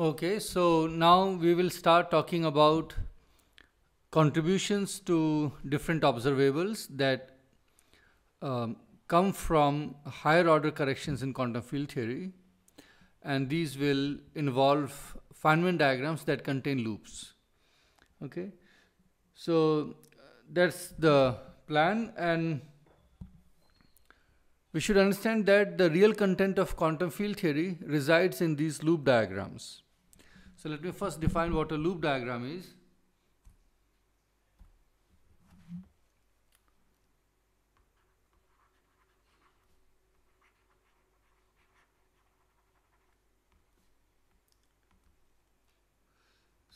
Okay, so now we will start talking about contributions to different observables that um, come from higher order corrections in quantum field theory and these will involve Feynman diagrams that contain loops. Okay, so that's the plan and we should understand that the real content of quantum field theory resides in these loop diagrams. So let me first define what a loop diagram is.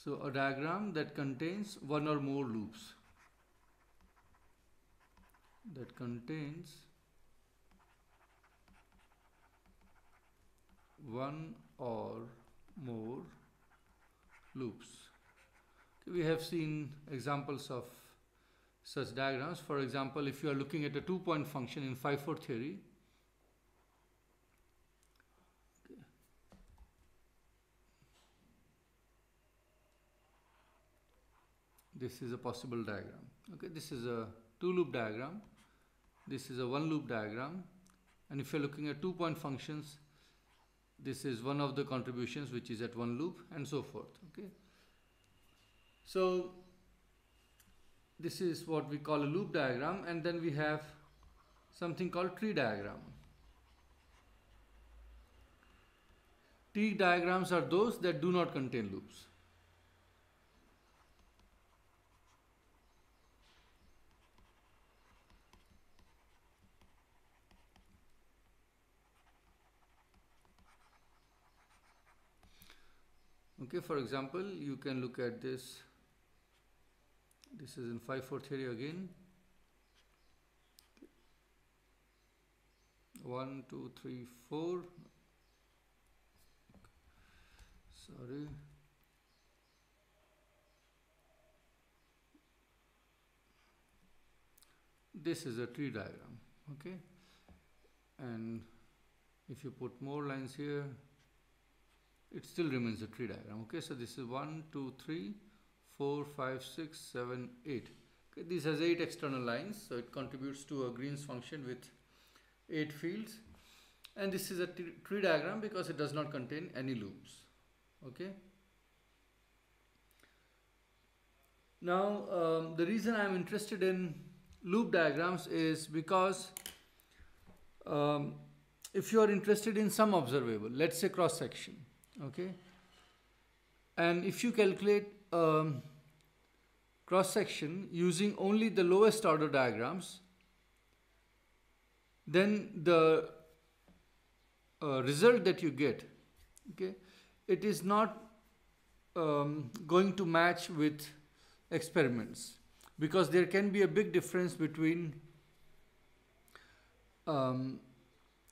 So a diagram that contains one or more loops that contains one or more loops. We have seen examples of such diagrams. For example, if you are looking at a two-point function in phi-4 theory, this is a possible diagram. Okay, this is a two-loop diagram. This is a one-loop diagram. And if you're looking at two-point functions, this is one of the contributions which is at one loop and so forth okay? So this is what we call a loop diagram and then we have something called tree diagram. Tree diagrams are those that do not contain loops okay for example you can look at this. This is in phi-4 theory again. One two three four. Sorry. This is a tree diagram okay? And if you put more lines here it still remains a tree diagram. Okay so this is 1 2 3 4 5 6 7 8 okay this has eight external lines so it contributes to a Green's function with eight fields. And this is a tree diagram because it does not contain any loops. Okay? Now um, the reason I'm interested in loop diagrams is because um, if you are interested in some observable let's say cross section okay? And if you calculate um, cross section using only the lowest order diagrams then the uh, result that you get okay it is not um, going to match with experiments because there can be a big difference between um,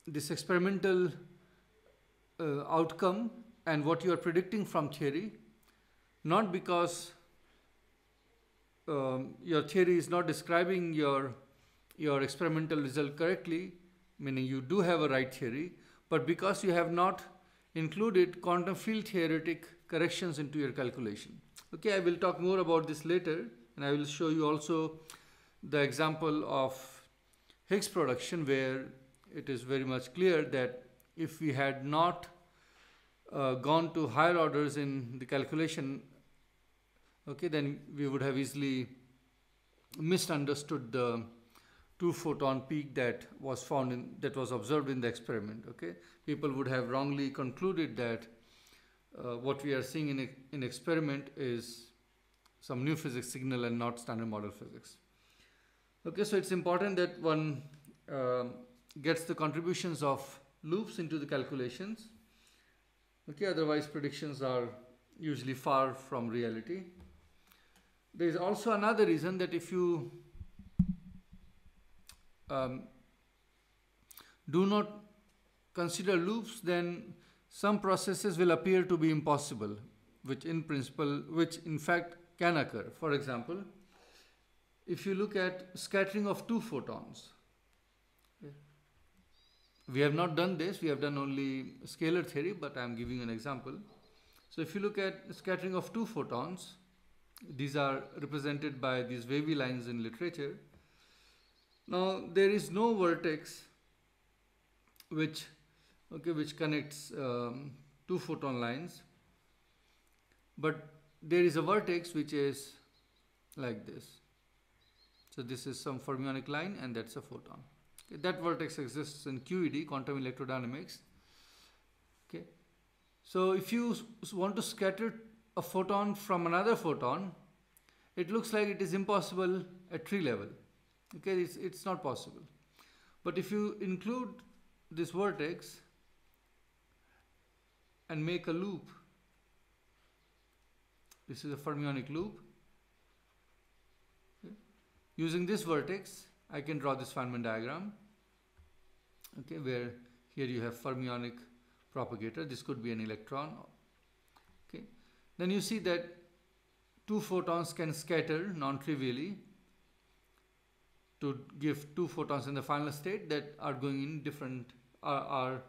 this experimental uh, outcome and what you are predicting from theory, not because um, your theory is not describing your, your experimental result correctly, meaning you do have a right theory, but because you have not included quantum field theoretic corrections into your calculation. Okay, I will talk more about this later and I will show you also the example of Higgs production where it is very much clear that if we had not uh, gone to higher orders in the calculation, okay, then we would have easily misunderstood the two photon peak that was found in that was observed in the experiment okay? People would have wrongly concluded that uh, what we are seeing in, in experiment is some new physics signal and not standard model physics. Okay so it's important that one uh, gets the contributions of loops into the calculations Okay, otherwise predictions are usually far from reality. There is also another reason that if you um, do not consider loops, then some processes will appear to be impossible, which in principle, which in fact can occur. For example, if you look at scattering of two photons, we have not done this, we have done only scalar theory, but I am giving an example. So if you look at scattering of two photons, these are represented by these wavy lines in literature. Now there is no vertex which okay which connects um, two photon lines, but there is a vertex which is like this. So this is some fermionic line and that's a photon. Okay, that vertex exists in QED, quantum electrodynamics. Okay. So if you want to scatter a photon from another photon, it looks like it is impossible at tree level. Okay, it's, it's not possible. But if you include this vertex and make a loop, this is a fermionic loop. Okay. Using this vertex, I can draw this Feynman diagram. Okay, where here you have fermionic propagator. This could be an electron. Okay, then you see that two photons can scatter non-trivially to give two photons in the final state that are going in different are, are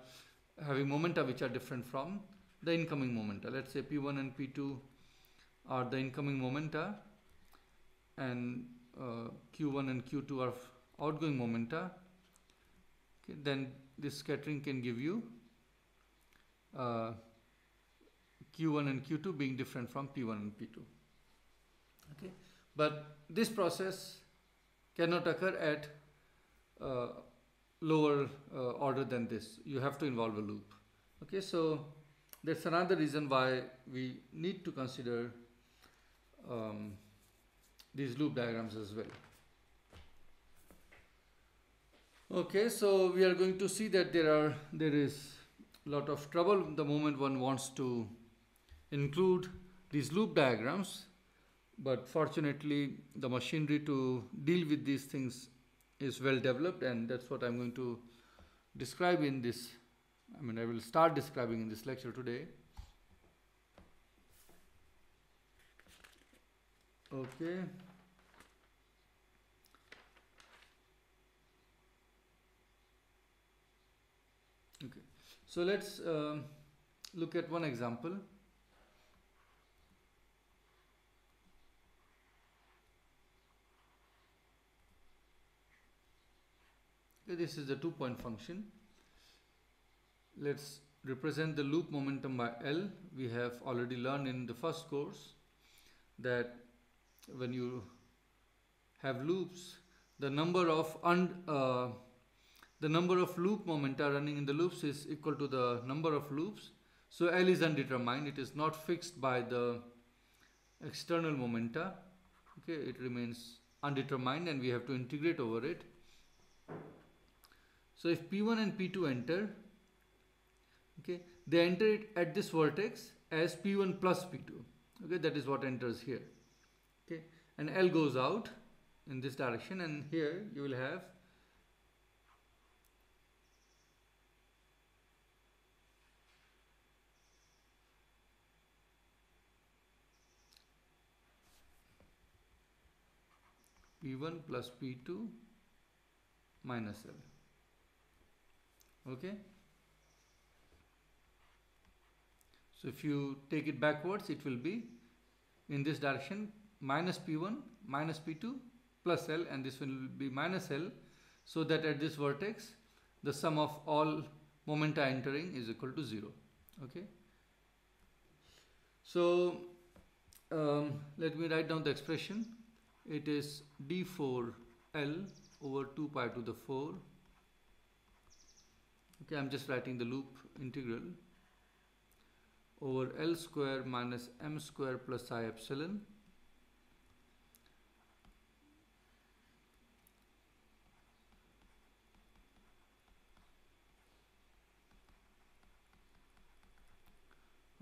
having momenta which are different from the incoming momenta. Let's say P1 and P2 are the incoming momenta and uh, Q1 and Q2 are outgoing momenta. Then this scattering can give you uh, Q1 and Q2 being different from P1 and P2. Okay, but this process cannot occur at uh, lower uh, order than this. You have to involve a loop. Okay, so that's another reason why we need to consider um, these loop diagrams as well. Okay, so we are going to see that there are there is a lot of trouble the moment one wants to include these loop diagrams but fortunately the machinery to deal with these things is well developed and that's what I'm going to describe in this I mean I will start describing in this lecture today. Okay okay so let's um, look at one example. This is the two point function. Let's represent the loop momentum by L. We have already learned in the first course that when you have loops the number of uh, the number of loop momenta running in the loops is equal to the number of loops so L is undetermined it is not fixed by the external momenta okay it remains undetermined and we have to integrate over it so if P1 and P2 enter, okay, they enter it at this vertex as P1 plus P2. Okay, that is what enters here. Okay, and L goes out in this direction, and here you will have P1 plus P2 minus L okay? So if you take it backwards it will be in this direction minus p1 minus p2 plus l and this will be minus l so that at this vertex the sum of all momenta entering is equal to 0 okay? So um, let me write down the expression it is d4l over 2 pi to the 4 okay I'm just writing the loop integral over L square minus m square plus i epsilon.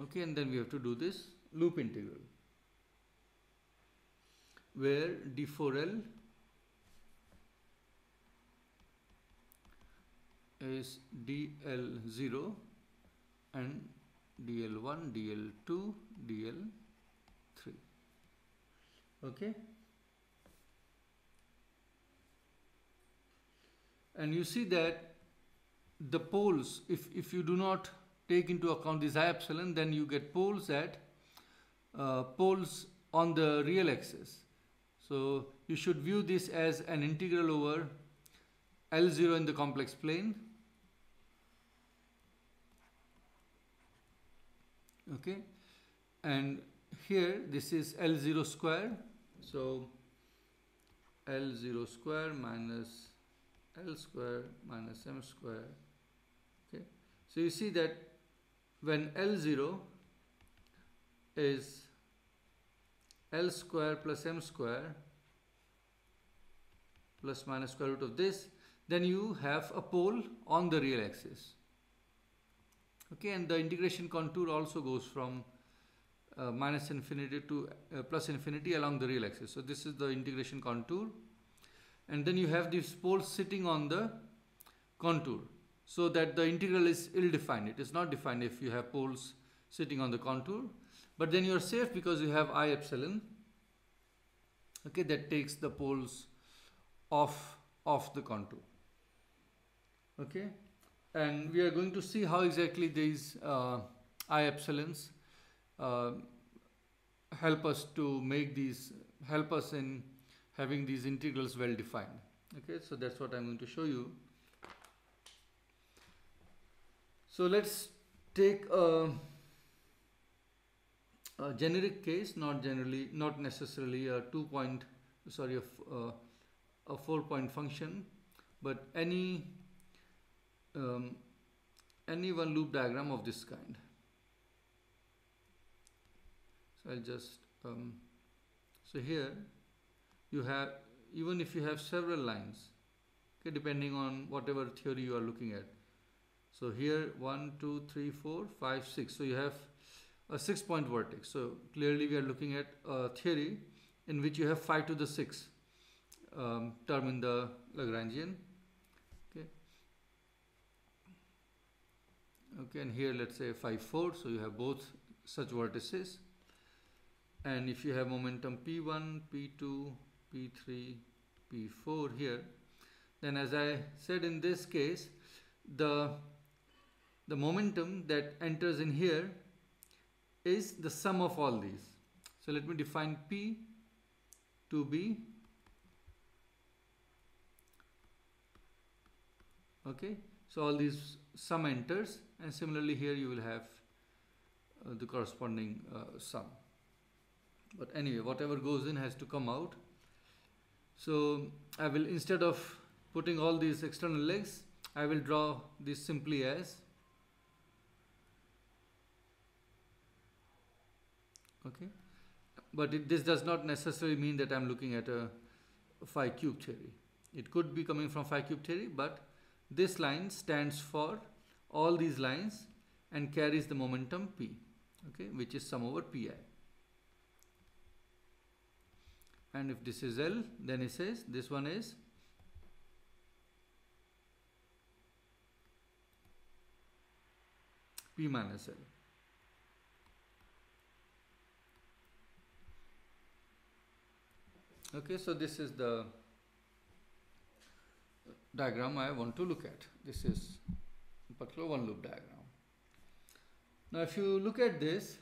Okay and then we have to do this loop integral where d4l is dl0 and dl1 dl2 dl3 okay and you see that the poles if if you do not take into account this i epsilon, then you get poles at uh, poles on the real axis. So you should view this as an integral over L0 in the complex plane. Okay, and here this is L0 square. So L0 square minus L square minus M square. Okay, so you see that when L0 is L square plus M square plus minus square root of this, then you have a pole on the real axis. Okay, and the integration contour also goes from uh, minus infinity to uh, plus infinity along the real axis. So this is the integration contour. And then you have these poles sitting on the contour so that the integral is ill-defined. It is not defined if you have poles sitting on the contour. But then you are safe because you have I epsilon. Okay, that takes the poles off, off the contour. Okay, and we are going to see how exactly these uh, I epsilons uh, help us to make these, help us in having these integrals well defined. Okay, so that's what I'm going to show you. So let's take a, a generic case, not generally, not necessarily a two point, sorry, a, uh, a four point function, but any um, any one loop diagram of this kind. So I'll just um, so here you have even if you have several lines okay depending on whatever theory you are looking at so here one two three four five six so you have a six point vertex. So clearly we are looking at a theory in which you have phi to the 6 um, term in the Lagrangian. Okay. Okay and here let's say phi 4 so you have both such vertices. And if you have momentum p1 p2 p3 p4 here then as I said in this case the the momentum that enters in here is the sum of all these. So let me define p to be okay so all these sum enters and similarly here you will have uh, the corresponding uh, sum. But anyway whatever goes in has to come out. So I will instead of putting all these external legs I will draw this simply as okay? But it, this does not necessarily mean that I'm looking at a phi cube theory. It could be coming from phi cube theory but this line stands for all these lines and carries the momentum p okay which is sum over pi. And if this is L then it says this one is P minus L. Okay, so this is the diagram I want to look at. This is particular one loop diagram. Now if you look at this,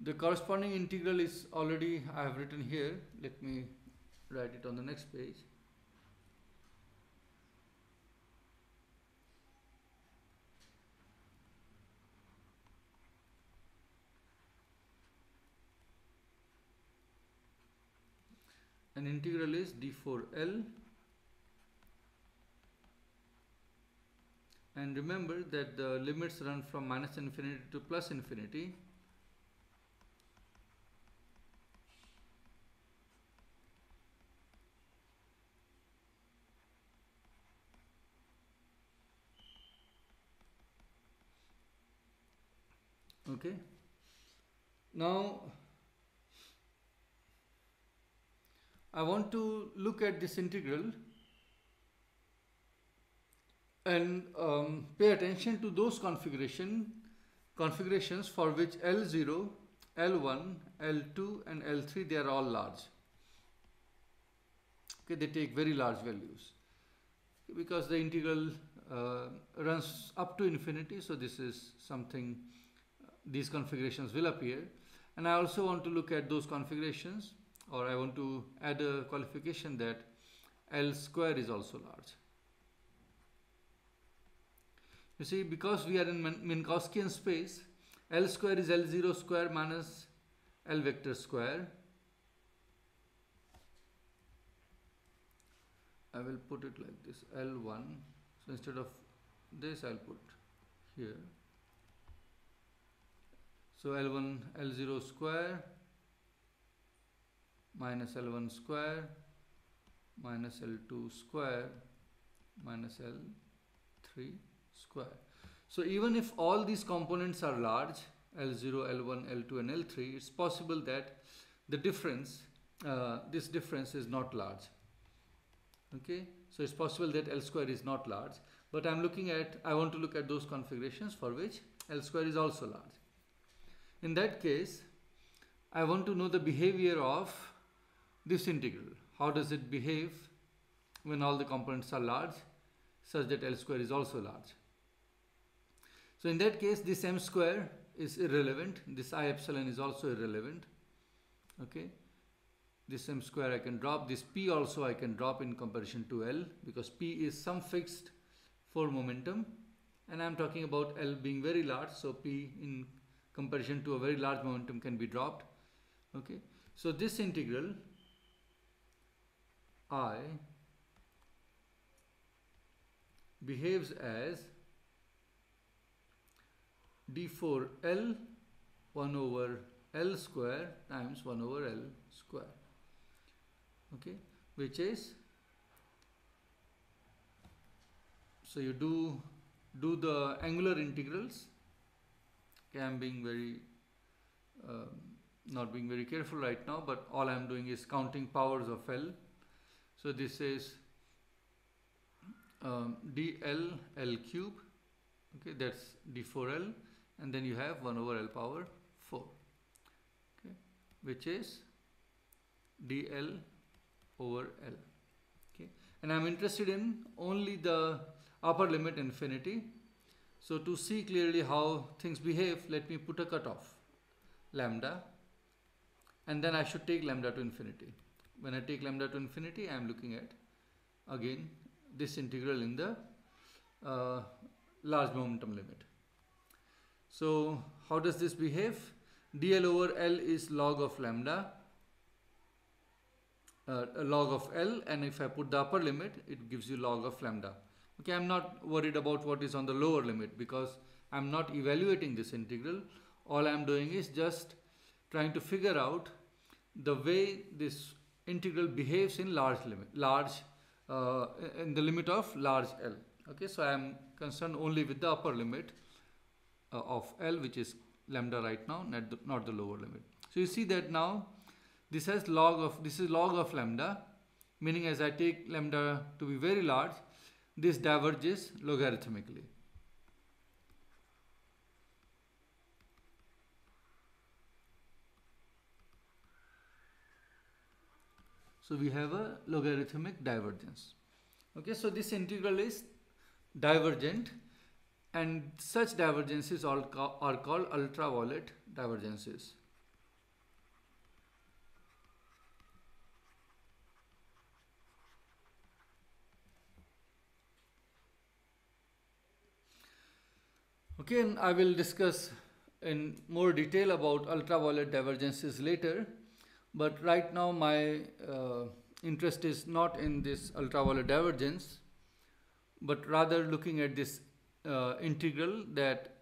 the corresponding integral is already I have written here. Let me write it on the next page. An integral is d4L and remember that the limits run from minus infinity to plus infinity. Okay. Now I want to look at this integral and um, pay attention to those configuration configurations for which L0, L1, L2 and L3 they are all large. Okay, they take very large values because the integral uh, runs up to infinity. So this is something, uh, these configurations will appear. And I also want to look at those configurations or I want to add a qualification that L square is also large. You see, because we are in Minkowskian space, L square is L0 square minus L vector square. I will put it like this L1. So instead of this, I'll put here. So L1, L0 square minus L1 square minus L2 square minus L3 square. So even if all these components are large, L0, L1, L2 and L3, it's possible that the difference, uh, this difference is not large. Okay, so it's possible that L square is not large, but I'm looking at, I want to look at those configurations for which L square is also large. In that case, I want to know the behavior of this integral. How does it behave when all the components are large such that L square is also large? So in that case, this m square is irrelevant. This i epsilon is also irrelevant. Okay. This m square I can drop. This p also I can drop in comparison to L because p is some fixed four momentum and I'm talking about L being very large. So p in comparison to a very large momentum can be dropped. Okay. So this integral I behaves as d4L 1 over L square times 1 over L square. Okay? Which is so you do do the angular integrals. Okay I'm being very uh, not being very careful right now but all I'm doing is counting powers of L so this is um, dl L cube. Okay that's d4L and then you have 1 over L power 4 okay, which is dl over L. Okay and I'm interested in only the upper limit infinity. So to see clearly how things behave let me put a cutoff lambda. And then I should take lambda to infinity when I take lambda to infinity I am looking at again this integral in the uh, large momentum limit so how does this behave? dl over L is log of lambda, uh, log of L and if I put the upper limit it gives you log of lambda. Okay, I'm not worried about what is on the lower limit because I'm not evaluating this integral. All I'm doing is just trying to figure out the way this integral behaves in large limit, large, uh, in the limit of large L. Okay, so I'm concerned only with the upper limit uh, of L which is lambda right now not the, not the lower limit. So you see that now this has log of this is log of lambda meaning as I take lambda to be very large this diverges logarithmically. So we have a logarithmic divergence. Okay, so this integral is divergent and such divergences are called ultraviolet divergences. Okay, and I will discuss in more detail about ultraviolet divergences later, but right now my uh, interest is not in this ultraviolet divergence, but rather looking at this uh, integral that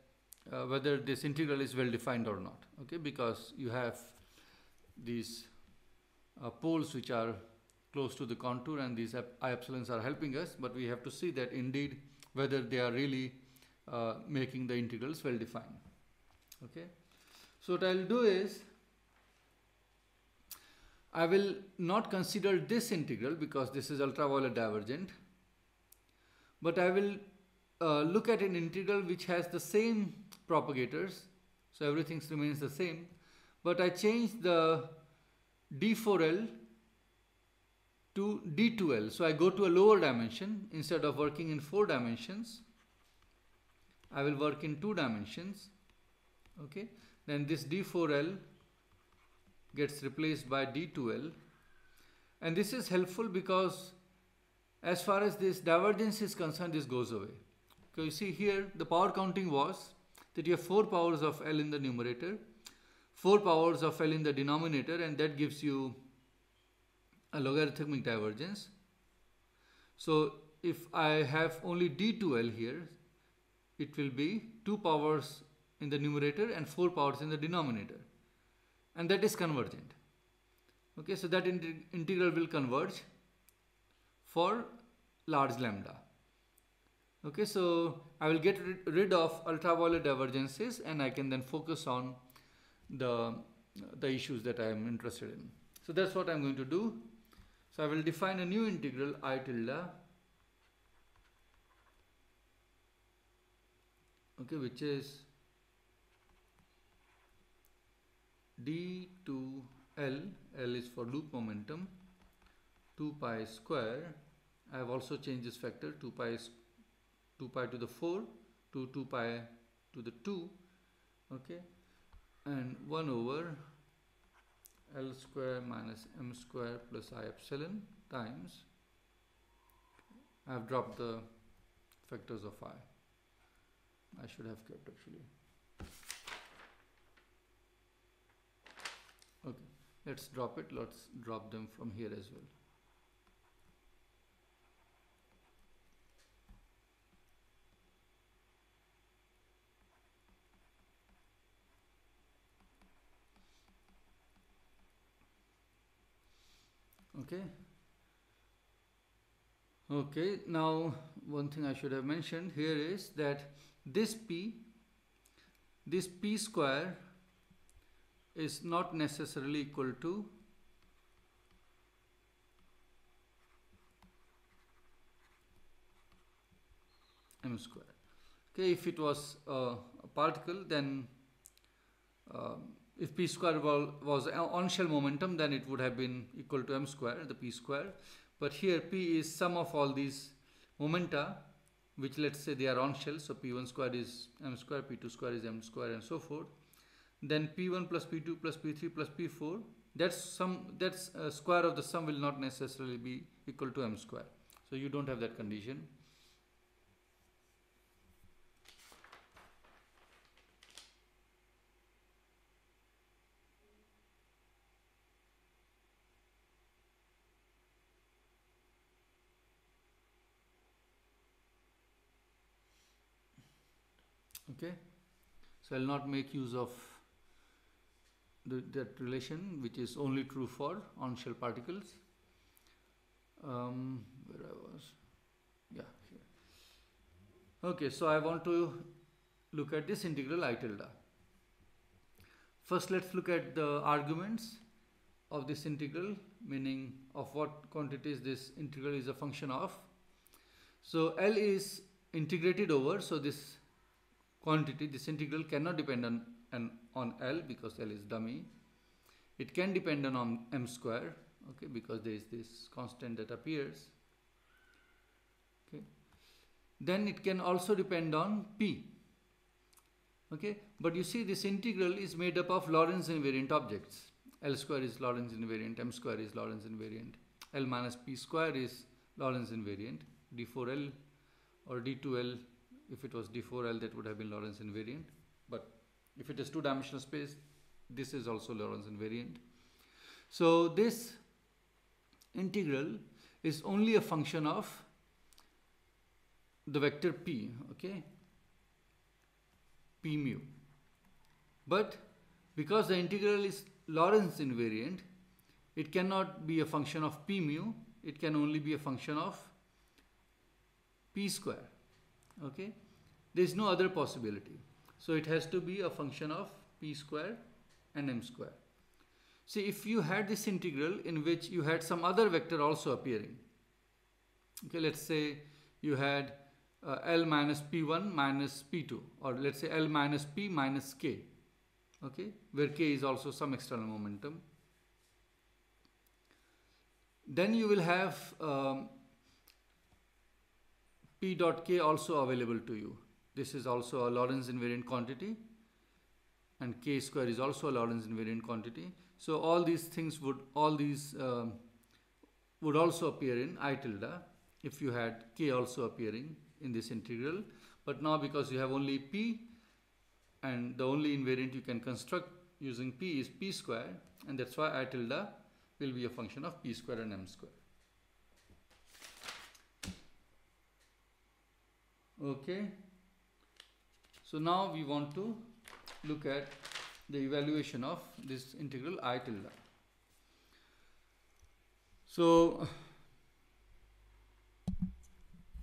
uh, whether this integral is well defined or not okay? Because you have these uh, poles which are close to the contour and these i epsilons are helping us but we have to see that indeed whether they are really uh, making the integrals well defined okay? So what I'll do is I will not consider this integral because this is ultraviolet divergent but I will uh, look at an integral which has the same propagators, so everything remains the same, but I change the d4l to d2l. So I go to a lower dimension instead of working in four dimensions. I will work in two dimensions. Okay. Then this d4l gets replaced by d2l. And this is helpful because as far as this divergence is concerned, this goes away. So you see here the power counting was that you have 4 powers of L in the numerator, 4 powers of L in the denominator and that gives you a logarithmic divergence. So if I have only d2L here, it will be 2 powers in the numerator and 4 powers in the denominator and that is convergent. Okay, so that integral will converge for large lambda. Okay, so I will get rid of ultraviolet divergences and I can then focus on the, the issues that I am interested in. So that's what I'm going to do. So I will define a new integral i tilde okay which is d to L, L is for loop momentum 2 pi square. I have also changed this factor 2 pi 2 pi to the 4 to 2 pi to the 2 okay? And 1 over L square minus M square plus I epsilon times I have dropped the factors of I. I should have kept actually okay let's drop it. Let's drop them from here as well. Okay. Okay now one thing I should have mentioned here is that this p this p square is not necessarily equal to m square. Okay if it was uh, a particle then um, if p square was on shell momentum then it would have been equal to m square the p square. But here p is sum of all these momenta which let's say they are on shell so p1 square is m square p2 square is m square and so forth then p1 plus p2 plus p3 plus p4 that's sum that's uh, square of the sum will not necessarily be equal to m square. So you don't have that condition. Okay? So I'll not make use of the, that relation which is only true for on shell particles. Um, where I was. Yeah here. Okay so I want to look at this integral i tilde. First let's look at the arguments of this integral meaning of what quantities this integral is a function of. So L is integrated over so this quantity, this integral cannot depend on, on, on L because L is dummy. It can depend on m square, okay, because there is this constant that appears. Okay. Then it can also depend on P. Okay, but you see this integral is made up of Lorentz invariant objects. L square is Lorentz invariant, m square is Lorentz invariant, L minus P square is Lorentz invariant, d4L or d2L if it was d4L that would have been Lorentz invariant if it is two dimensional space this is also Lorentz invariant so this integral is only a function of the vector p okay? P mu. But because the integral is Lorentz invariant it cannot be a function of p mu it can only be a function of p square okay? There is no other possibility so it has to be a function of p square and m square see if you had this integral in which you had some other vector also appearing okay let's say you had uh, L minus P1 minus P2 or let's say L minus P minus K okay where K is also some external momentum then you will have um, p dot k also available to you. This is also a Lorentz invariant quantity and k square is also a Lorentz invariant quantity. So all these things would, all these um, would also appear in I tilde if you had k also appearing in this integral. But now because you have only p and the only invariant you can construct using p is p square and that's why I tilde will be a function of p square and m square. Okay. So now we want to look at the evaluation of this integral I tilde. So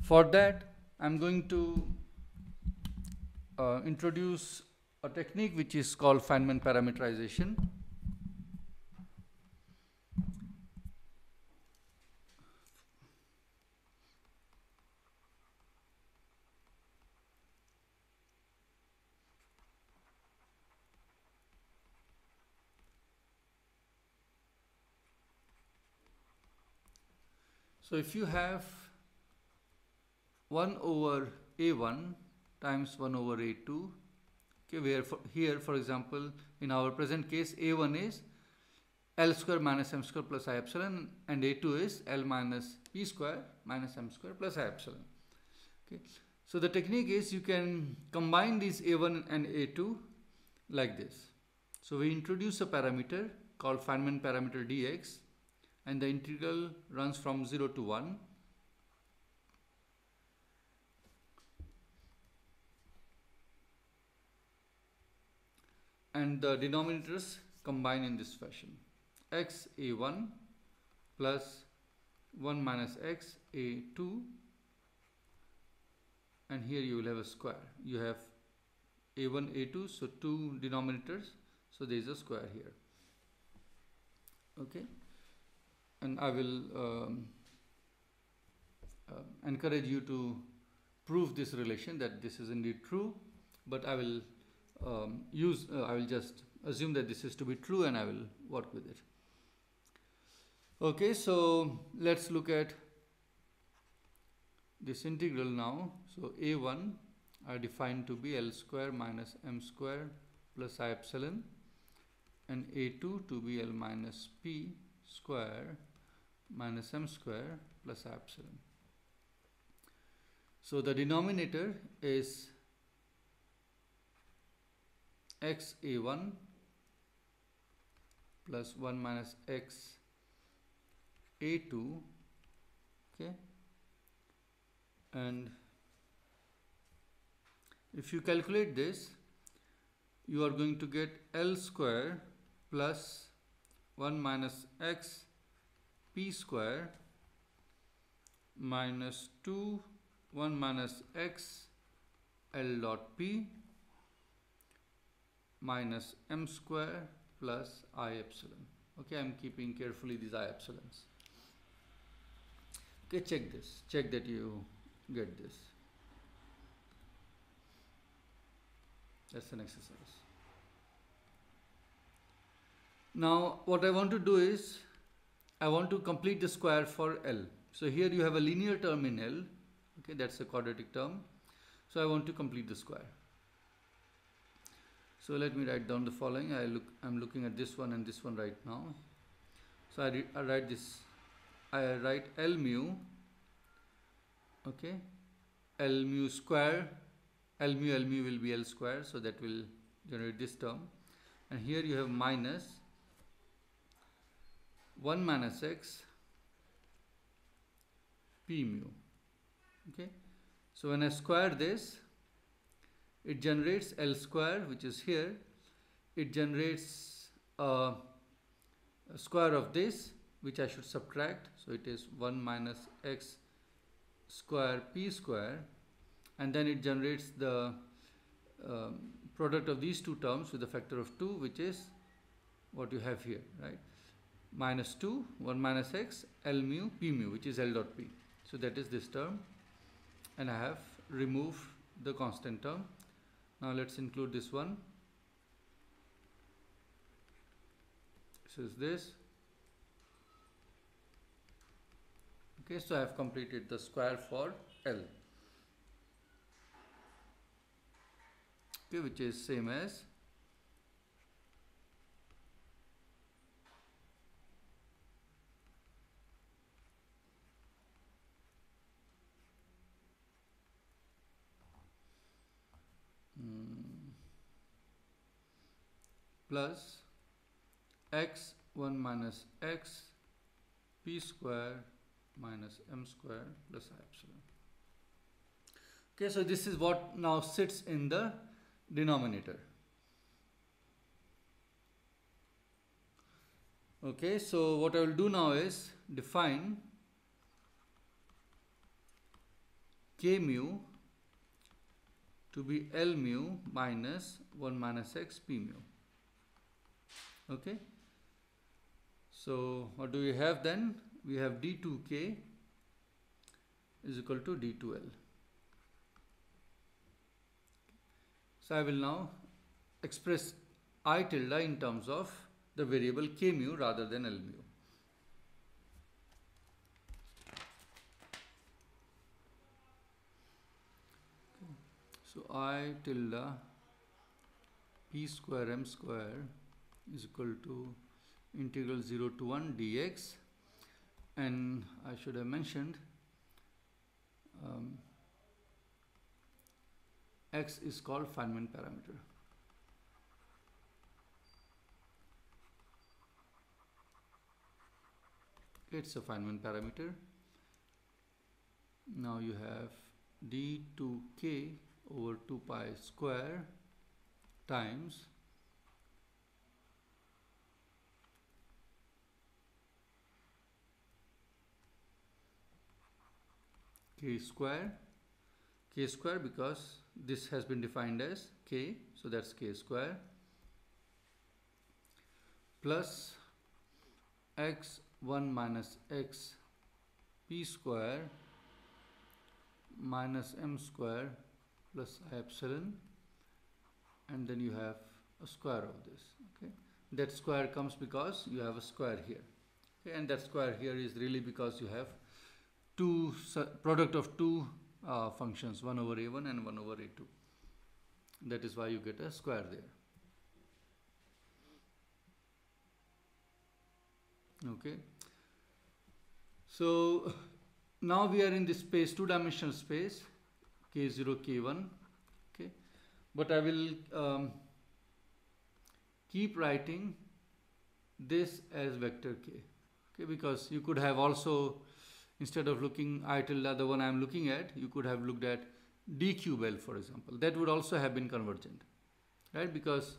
for that I'm going to uh, introduce a technique which is called Feynman parameterization. So if you have 1 over a1 times 1 over a2 okay where for here for example in our present case a1 is l square minus m square plus i epsilon and a2 is l minus p square minus m square plus i epsilon. Okay. So the technique is you can combine these a1 and a2 like this. So we introduce a parameter called Feynman parameter dx and the integral runs from 0 to 1 and the denominators combine in this fashion. X a1 plus 1 minus x a2 and here you will have a square. You have a1 a2 so two denominators. So there is a square here. Okay and I will um, uh, encourage you to prove this relation that this is indeed true. But I will um, use uh, I will just assume that this is to be true and I will work with it. Okay so let's look at this integral now. So a1 I define to be L square minus m square plus i epsilon. And a2 to be L minus p square minus m square plus epsilon. So the denominator is x a1 plus 1 minus x a2 okay and if you calculate this you are going to get L square plus 1 minus x p square minus 2 1 minus x L dot p minus m square plus i epsilon. Okay, I am keeping carefully these i epsilons. Okay, check this. Check that you get this. That's an exercise. Now, what I want to do is I want to complete the square for L. So here you have a linear term in L. Okay, that's a quadratic term. So I want to complete the square. So let me write down the following. I look, I'm looking at this one and this one right now. So I, I write this. I write L mu. Okay, L mu square. L mu L mu will be L square. So that will generate this term. And here you have minus 1 minus x p mu. Okay? So when I square this it generates L square which is here. It generates a, square of this which I should subtract. So it is 1 minus x square p square. And then it generates the um, product of these two terms with a factor of 2 which is what you have here right minus 2 1 minus x L mu P mu which is L dot P. So that is this term and I have removed the constant term. Now let's include this one. This is this Okay, so I have completed the square for L. Okay, which is same as plus x 1 minus x p square minus m square plus epsilon. Okay, so this is what now sits in the denominator. Okay, so what I will do now is define k mu to be L mu minus 1 minus x p mu. Okay, so what do we have then? We have d2k is equal to d2l. So I will now express i tilde in terms of the variable k mu rather than l mu. So i tilde p square m square is equal to integral 0 to 1 dx and I should have mentioned um, x is called Feynman parameter. It's a Feynman parameter. Now you have d2k over 2 pi square times k square k square because this has been defined as k so that's k square plus x 1 minus x p square minus m square plus i epsilon and then you have a square of this okay? That square comes because you have a square here okay? And that square here is really because you have two product of two uh, functions 1 over a1 and 1 over a2 that is why you get a square there. Okay. So now we are in this space two dimensional space k0 k1 okay. But I will um, keep writing this as vector k okay because you could have also instead of looking i tilde the one I am looking at you could have looked at d cube L for example. That would also have been convergent right? Because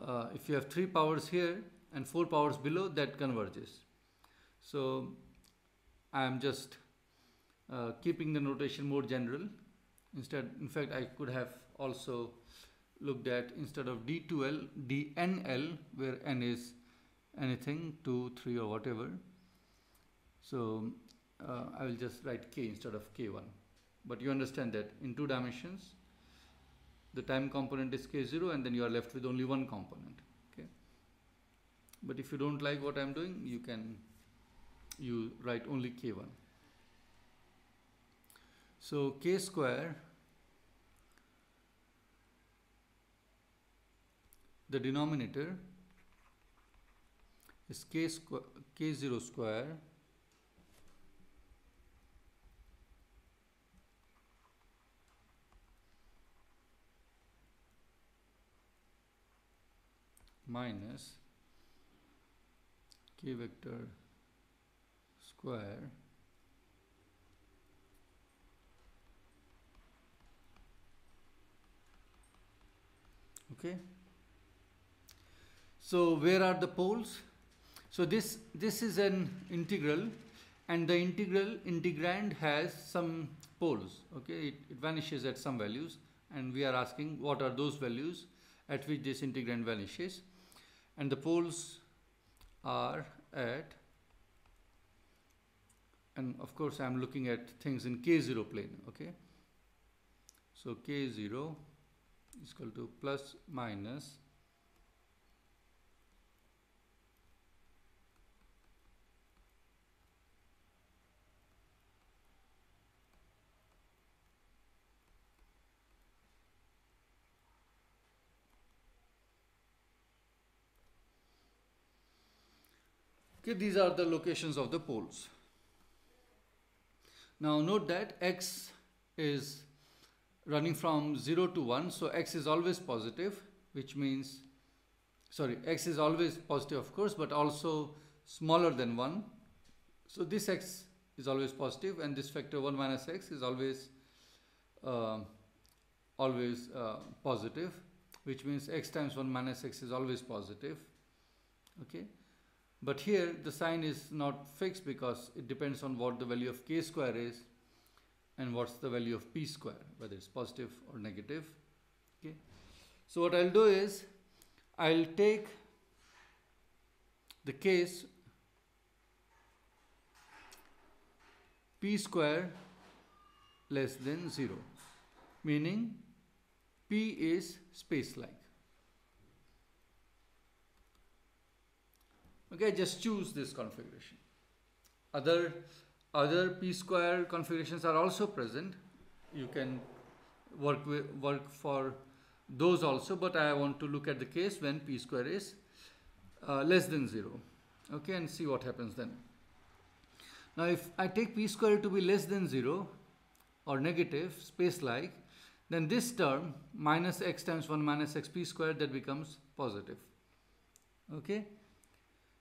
uh, if you have three powers here and four powers below that converges. So I am just uh, keeping the notation more general. Instead in fact I could have also looked at instead of d2l dnl where n is anything 2 3 or whatever so uh, I will just write k instead of k1. But you understand that in two dimensions, the time component is k0 and then you are left with only one component. Okay. But if you don't like what I am doing, you can you write only k1. So k square the denominator is k square k0 square minus k vector square okay. So where are the poles? So this this is an integral and the integral integrand has some poles okay? It, it vanishes at some values and we are asking what are those values at which this integrand vanishes and the poles are at and of course I am looking at things in k0 plane okay? So k0 is equal to plus minus Okay, these are the locations of the poles. Now note that x is running from 0 to 1, so x is always positive, which means, sorry, x is always positive of course, but also smaller than 1. So this x is always positive and this factor 1 minus x is always uh, always uh, positive which means x times 1 minus x is always positive okay but here the sign is not fixed because it depends on what the value of k square is and what's the value of p square whether it's positive or negative okay? So what I'll do is I'll take the case p square less than 0 meaning p is space okay just choose this configuration. Other other p square configurations are also present. You can work with, work for those also but I want to look at the case when p square is uh, less than 0 okay and see what happens then. Now if I take p square to be less than 0 or negative space like then this term minus x times 1 minus xp square that becomes positive. Okay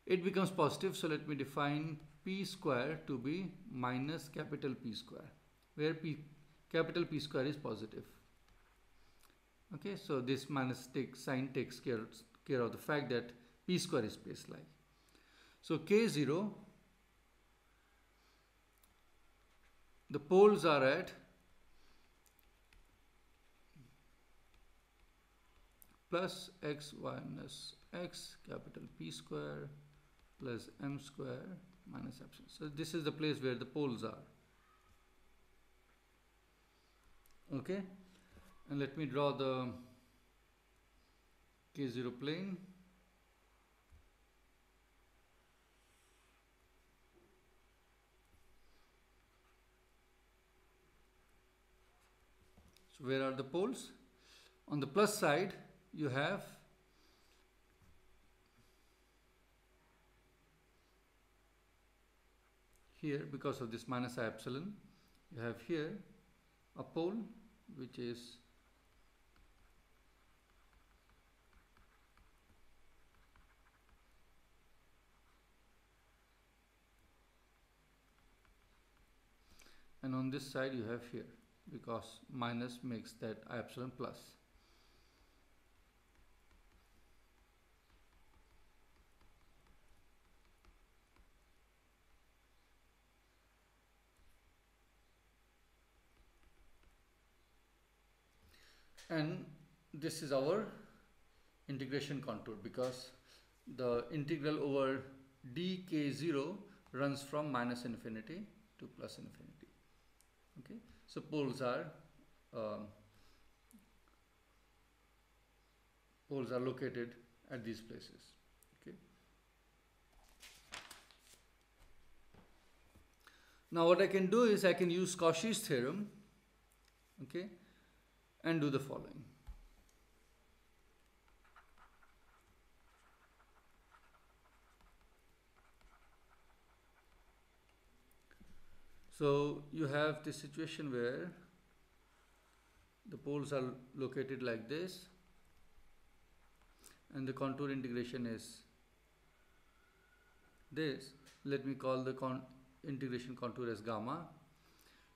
it becomes positive so let me define p square to be minus capital P square where p capital P square is positive. Okay so this minus take sign takes care, care of the fact that p square is space like so k0 the poles are at plus x minus x capital P square plus m square minus epsilon. So this is the place where the poles are. Okay, and let me draw the k0 plane. So where are the poles? On the plus side, you have here because of this minus i epsilon. You have here a pole which is and on this side you have here because minus makes that i epsilon plus and this is our integration contour because the integral over dk0 runs from minus infinity to plus infinity. Okay? So poles are um, poles are located at these places. Okay? Now what I can do is I can use Cauchy's theorem. Okay and do the following. So you have this situation where the poles are located like this and the contour integration is this. Let me call the con integration contour as gamma.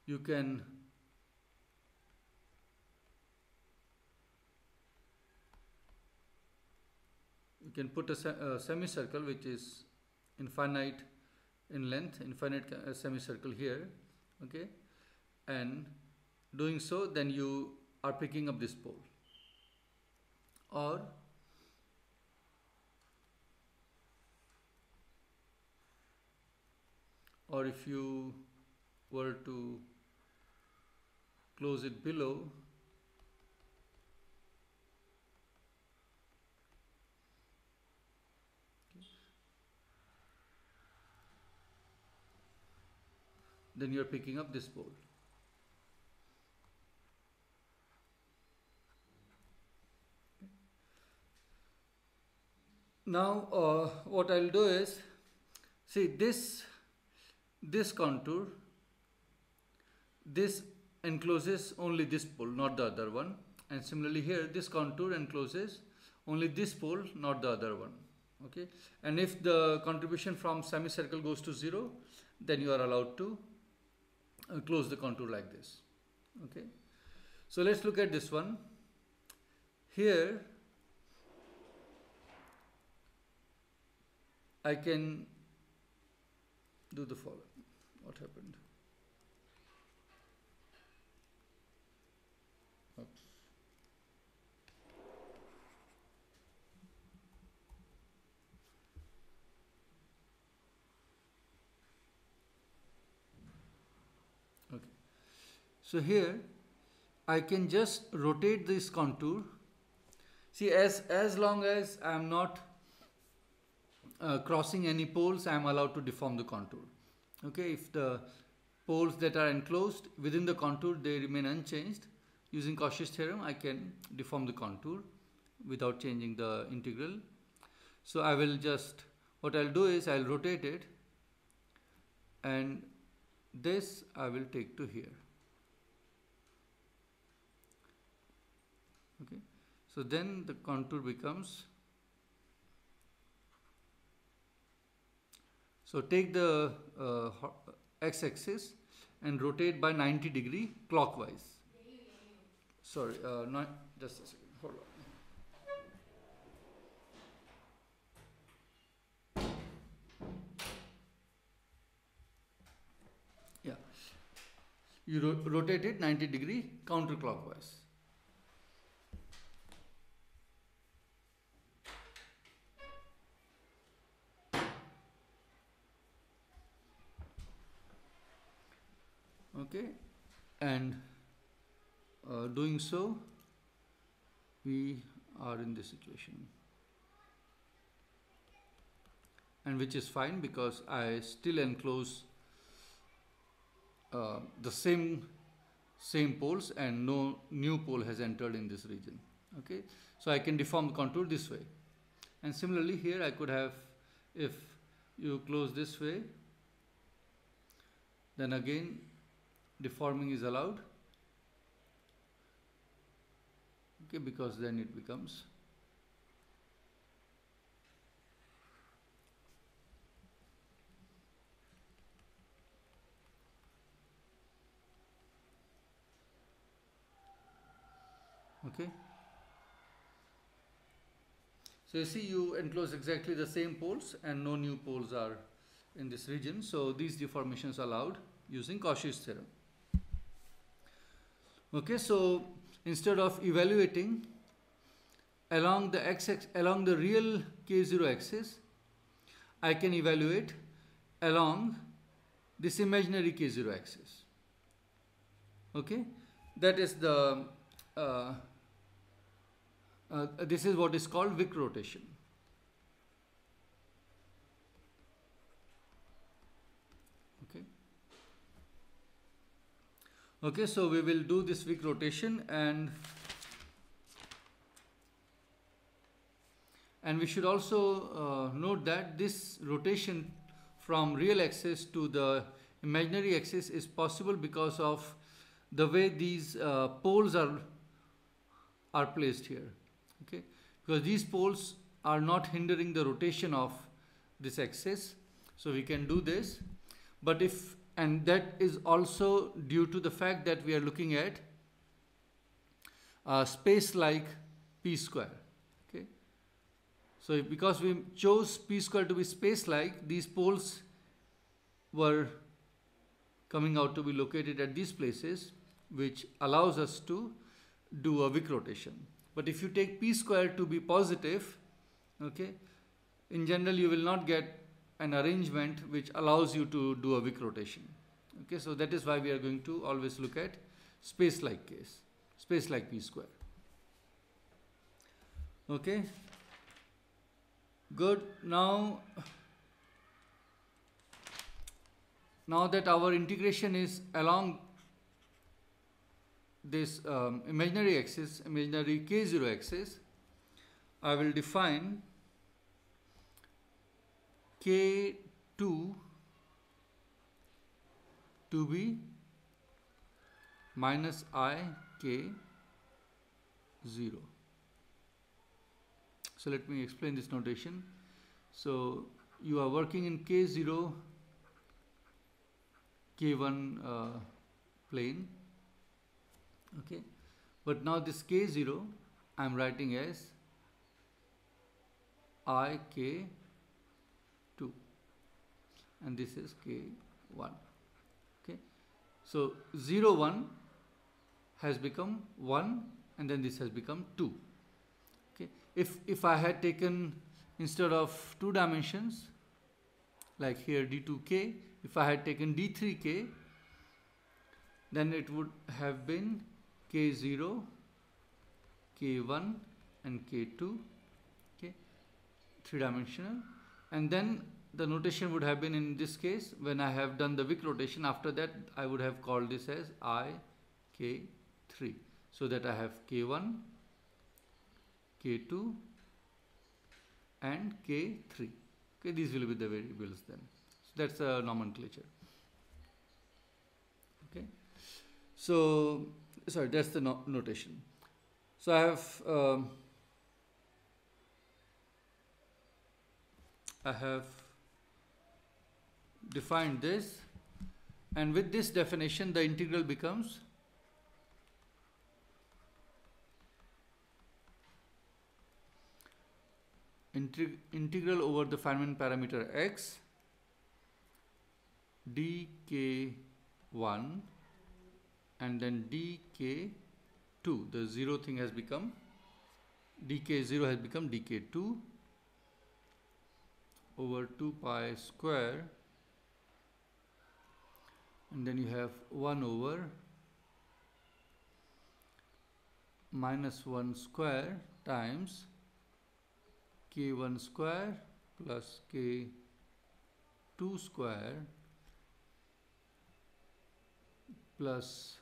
You can you can put a, se a semicircle which is infinite in length, infinite semicircle here, okay, and doing so then you are picking up this pole. Or or if you were to close it below then you are picking up this pole. Now uh, what I'll do is see this this contour this encloses only this pole not the other one. And similarly here this contour encloses only this pole not the other one. Okay? And if the contribution from semicircle goes to zero then you are allowed to uh, close the contour like this. Okay? So let's look at this one. Here I can do the following. What happened Oops. Okay. So here I can just rotate this contour. See as, as long as I am not uh, crossing any poles, I am allowed to deform the contour. Okay, if the poles that are enclosed within the contour, they remain unchanged, using Cauchy's theorem, I can deform the contour without changing the integral. So I will just, what I'll do is I'll rotate it and this I will take to here. Okay. So then the contour becomes So take the uh, x-axis and rotate by 90 degree clockwise. Sorry, uh, not just a second. Hold on. Yeah, you ro rotate it 90 degree counterclockwise. Okay. And uh, doing so we are in this situation. And which is fine because I still enclose uh, the same same poles and no new pole has entered in this region. Okay. So I can deform the contour this way. And similarly here I could have if you close this way then again deforming is allowed? Okay because then it becomes okay. So you see you enclose exactly the same poles and no new poles are in this region. So these deformations are allowed using Cauchy's theorem okay so instead of evaluating along the x along the real k0 axis I can evaluate along this imaginary k0 axis. Okay that is the uh, uh, this is what is called Wick rotation Okay, so we will do this Wick rotation and and we should also uh, note that this rotation from real axis to the imaginary axis is possible because of the way these uh, poles are are placed here. Okay? Because these poles are not hindering the rotation of this axis. So we can do this. But if and that is also due to the fact that we are looking at a space like p square okay? So because we chose p square to be space like these poles were coming out to be located at these places which allows us to do a Wick rotation. But if you take p square to be positive okay in general you will not get an arrangement which allows you to do a Wick rotation. Okay, so that is why we are going to always look at space-like case, space-like p square. Okay, good. Now, now that our integration is along this um, imaginary axis, imaginary k0 axis, I will define k 2 to be minus i k 0. So let me explain this notation. So you are working in k0 k1 uh, plane okay but now this k0 I am writing as i k 2 and this is k1 okay. So 0 1 has become 1 and then this has become 2 okay. If if I had taken instead of two dimensions like here d2k if I had taken d3k then it would have been k0 k1 and k2 okay. Three dimensional. And then the notation would have been in this case when I have done the Wick rotation after that I would have called this as i k3 so that I have k1 k2 and k3 okay these will be the variables then. So that's a nomenclature. Okay. So sorry that's the no notation. So I have um, I have defined this and with this definition the integral becomes integral over the Feynman parameter x dk1 and then dk2 the zero thing has become dk0 has become dk2 over 2 pi square and then you have 1 over minus 1 square times k1 square plus k2 square plus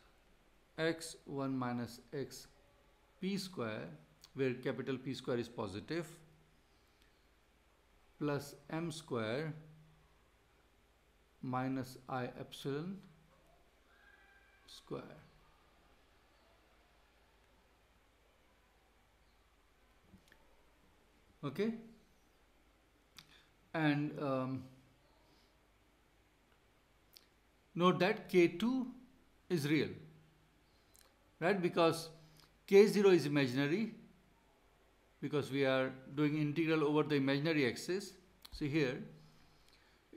x1 minus x p square where capital P square is positive plus m square minus i epsilon square. Okay? And um, note that k2 is real right? Because k0 is imaginary because we are doing integral over the imaginary axis. See here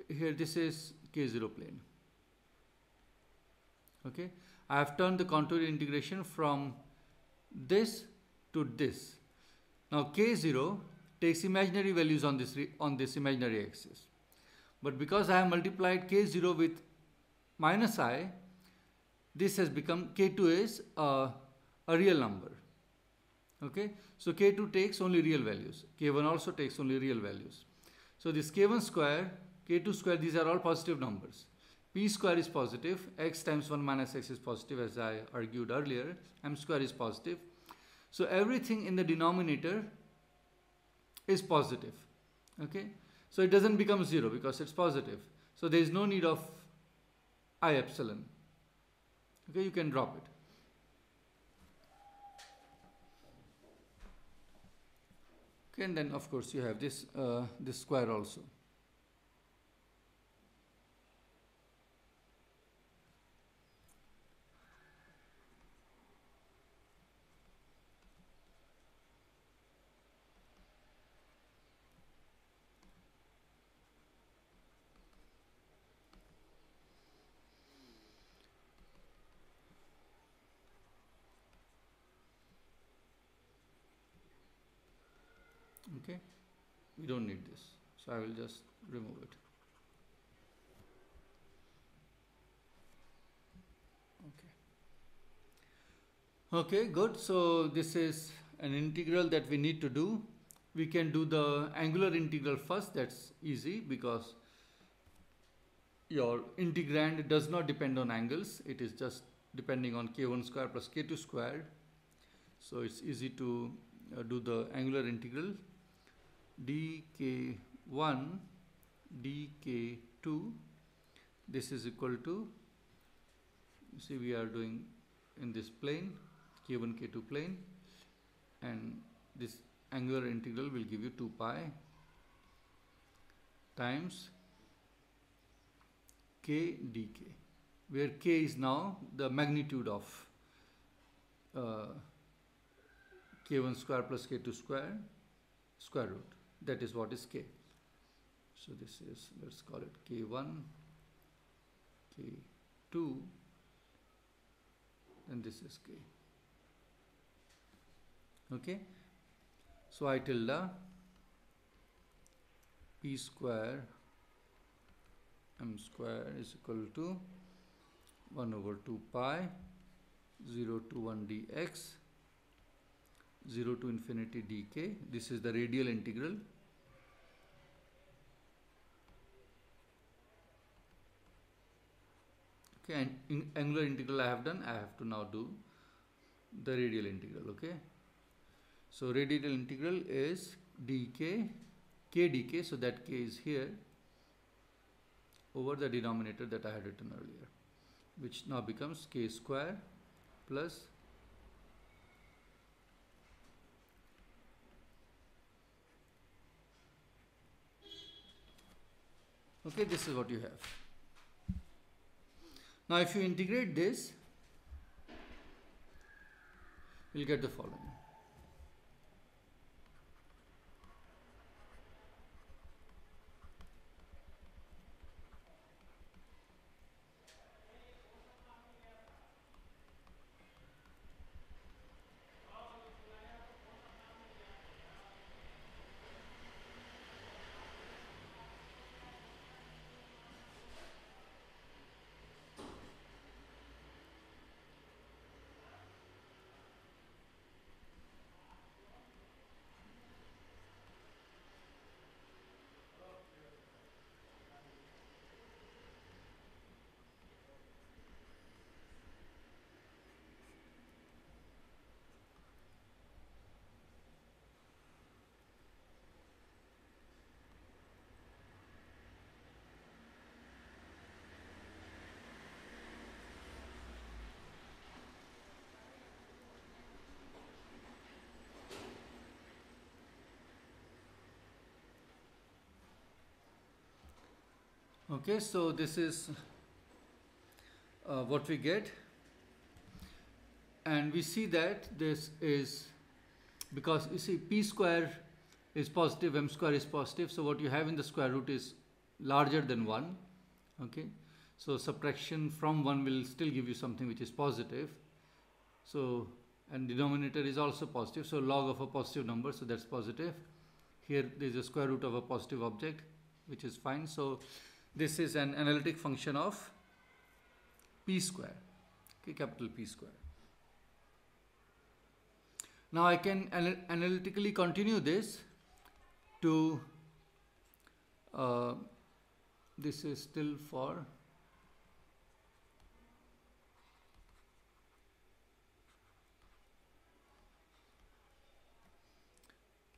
here this is k0 plane okay I have turned the contour integration from this to this now k0 takes imaginary values on this on this imaginary axis. But because I have multiplied k0 with minus i, this has become k2 is a, real number. Okay, so k2 takes only real values. k1 also takes only real values. So this k1 square, k2 square, these are all positive numbers. p square is positive, x times 1 minus x is positive as I argued earlier, m square is positive. So everything in the denominator is positive okay? So it doesn't become 0 because it's positive. So there is no need of i epsilon okay? You can drop it. Okay and then of course you have this uh, this square also okay we don't need this so I will just remove it. Okay. Okay good. So this is an integral that we need to do. We can do the angular integral first that's easy because your integrand does not depend on angles. It is just depending on k1 square plus k2 squared. So it's easy to uh, do the angular integral dk1 dk2 this is equal to see we are doing in this plane k1 k2 plane and this angular integral will give you 2 pi times k dk where k is now the magnitude of uh, k1 square plus k2 square square root that is what is k. So this is let's call it k1 k2 and this is k. Okay? So i tilde p square m square is equal to 1 over 2 pi 0 to 1 dx 0 to infinity dk. This is the radial integral okay and in angular integral I have done I have to now do the radial integral okay? So radial integral is dk k dk so that k is here over the denominator that I had written earlier which now becomes k square plus okay this is what you have now if you integrate this, you'll get the following. Okay so this is uh, what we get. And we see that this is because you see p square is positive m square is positive. So what you have in the square root is larger than 1 okay so subtraction from 1 will still give you something which is positive. So and denominator is also positive. So log of a positive number so that's positive. Here there is a square root of a positive object which is fine. So this is an analytic function of p square, okay, capital P square. Now I can anal analytically continue this to, uh, this is still for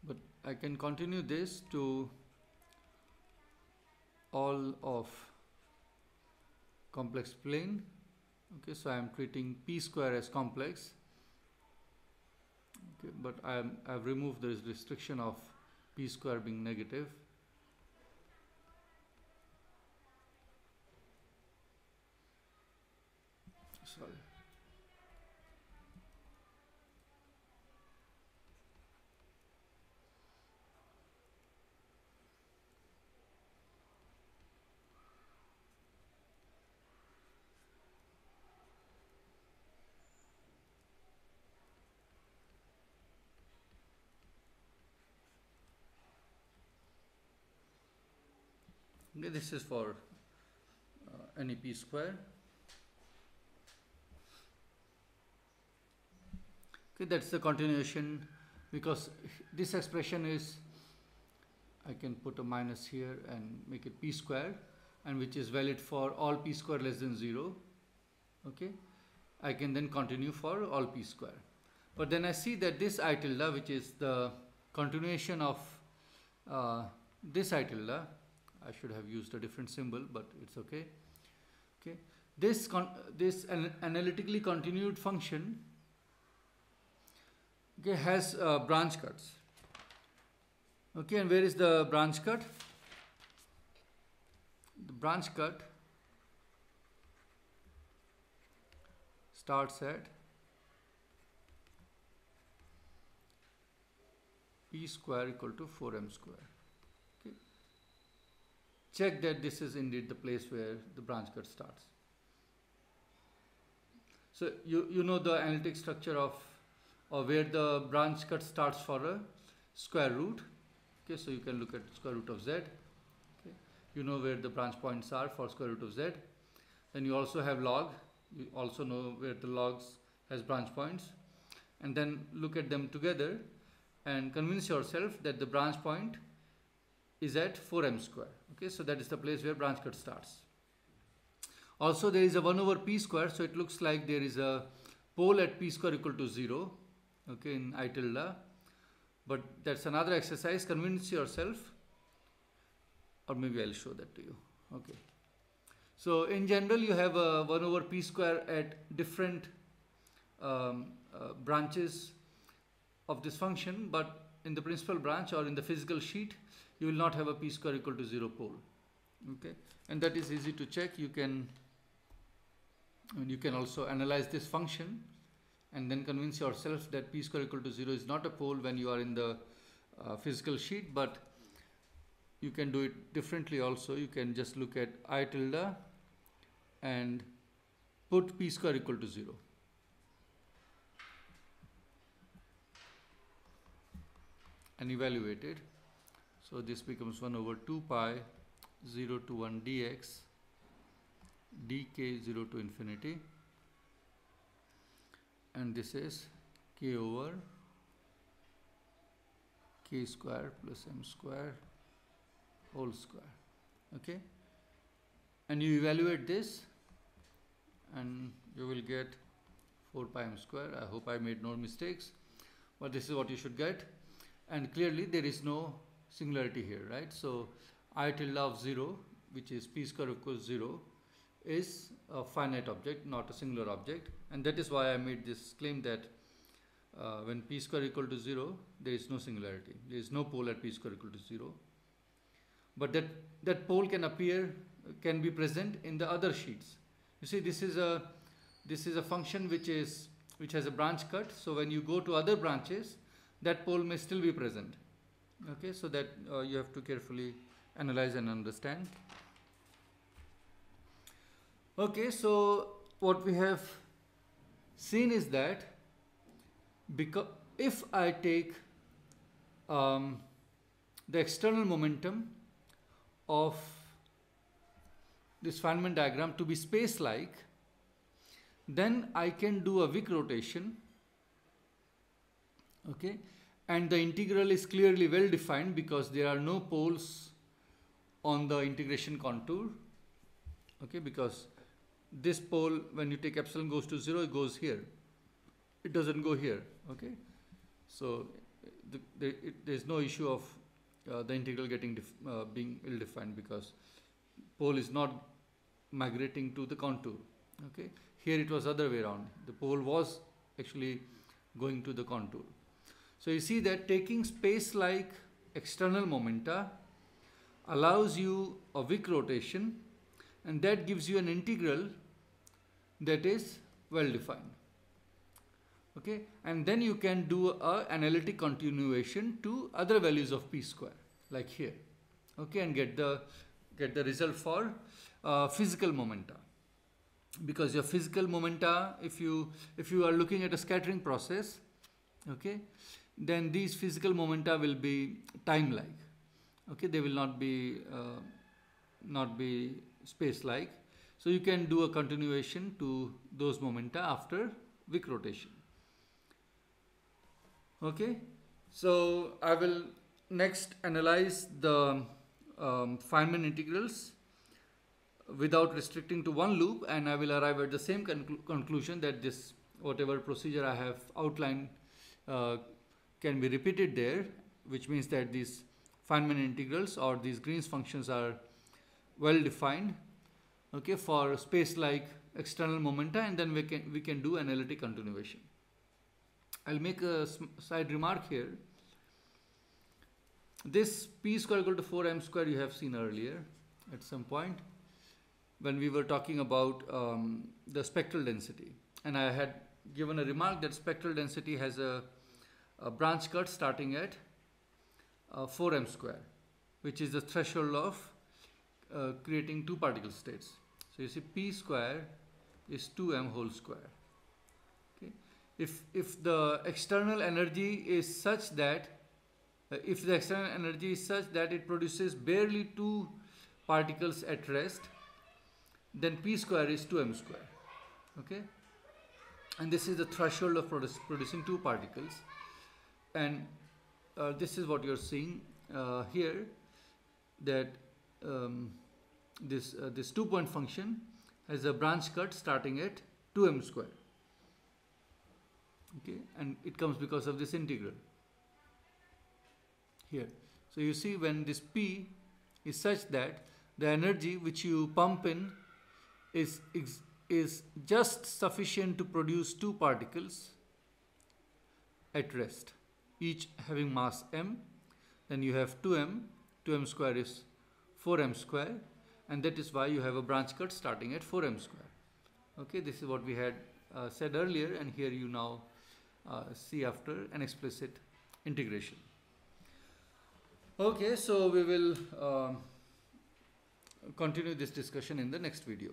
but I can continue this to all of complex plane. Okay so I am treating p square as complex. Okay but I have removed this restriction of p square being negative sorry okay this is for uh, NEP square. Okay that's the continuation because this expression is I can put a minus here and make it p square and which is valid for all p square less than 0 okay I can then continue for all p square. But then I see that this i tilde which is the continuation of uh, this i tilde I should have used a different symbol, but it's okay. Okay, this this an analytically continued function okay has uh, branch cuts. Okay, and where is the branch cut? The branch cut starts at p square equal to 4m square. Check that this is indeed the place where the branch cut starts. So you, you know the analytic structure of or where the branch cut starts for a square root. Okay, so you can look at square root of z. Okay. You know where the branch points are for square root of z. Then you also have log. You also know where the logs has branch points. And then look at them together and convince yourself that the branch point is at 4m square. Okay, so that is the place where branch cut starts. Also there is a 1 over p square, so it looks like there is a pole at p square equal to 0, okay, in I tilde. But that's another exercise, convince yourself, or maybe I'll show that to you. Okay. So in general, you have a 1 over p square at different um, uh, branches of this function, but in the principal branch or in the physical sheet, you will not have a p square equal to 0 pole. Okay, and that is easy to check. You can you can also analyze this function and then convince yourself that p square equal to 0 is not a pole when you are in the uh, physical sheet, but you can do it differently also. You can just look at i tilde and put p square equal to 0. and evaluate it. So this becomes 1 over 2 pi 0 to 1 dx dk 0 to infinity. And this is k over k square plus m square whole square. Okay? And you evaluate this and you will get 4 pi m square. I hope I made no mistakes but this is what you should get. And clearly there is no singularity here right? So i tilde of 0 which is p square equals 0 is a finite object not a singular object. And that is why I made this claim that uh, when p square equal to 0 there is no singularity. There is no pole at p square equal to 0 but that that pole can appear can be present in the other sheets. You see this is a this is a function which is which has a branch cut. So when you go to other branches that pole may still be present. Okay, so that uh, you have to carefully analyze and understand. Okay, so what we have seen is that because if I take um, the external momentum of this Feynman diagram to be space-like, then I can do a Wick rotation okay and the integral is clearly well defined because there are no poles on the integration contour. Okay because this pole when you take epsilon goes to 0 it goes here. It doesn't go here. Okay so the, the, it, there is no issue of uh, the integral getting uh, being ill defined because pole is not migrating to the contour. Okay here it was other way around. The pole was actually going to the contour so you see that taking space-like external momenta allows you a Wick rotation and that gives you an integral that is well defined. Okay, and then you can do a analytic continuation to other values of p square like here. Okay, and get the get the result for uh, physical momenta because your physical momenta if you if you are looking at a scattering process okay then these physical momenta will be time-like. Okay, they will not be uh, not be space-like. So you can do a continuation to those momenta after Wick rotation. Okay, so I will next analyze the um, Feynman integrals without restricting to one loop and I will arrive at the same conclu conclusion that this whatever procedure I have outlined uh, can be repeated there, which means that these Feynman integrals or these Green's functions are well defined okay for space like external momenta and then we can we can do analytic continuation. I'll make a side remark here. This p square equal to 4m square you have seen earlier at some point when we were talking about um, the spectral density. And I had given a remark that spectral density has a, a branch cut starting at uh, 4m square which is the threshold of uh, creating two particle states. So you see p square is 2m whole square. Okay. If, if the external energy is such that uh, if the external energy is such that it produces barely two particles at rest, then p square is 2m square. Okay, and this is the threshold of produce, producing two particles, and uh, this is what you're seeing uh, here that um, this uh, this two point function has a branch cut starting at 2m square. Okay? And it comes because of this integral. Here. So you see when this P is such that the energy which you pump in is, is, is just sufficient to produce two particles at rest, each having mass m. Then you have 2m, 2m square is 4m square and that is why you have a branch cut starting at 4m square. Okay, this is what we had uh, said earlier and here you now uh, see after an explicit integration. Okay, so we will uh, continue this discussion in the next video.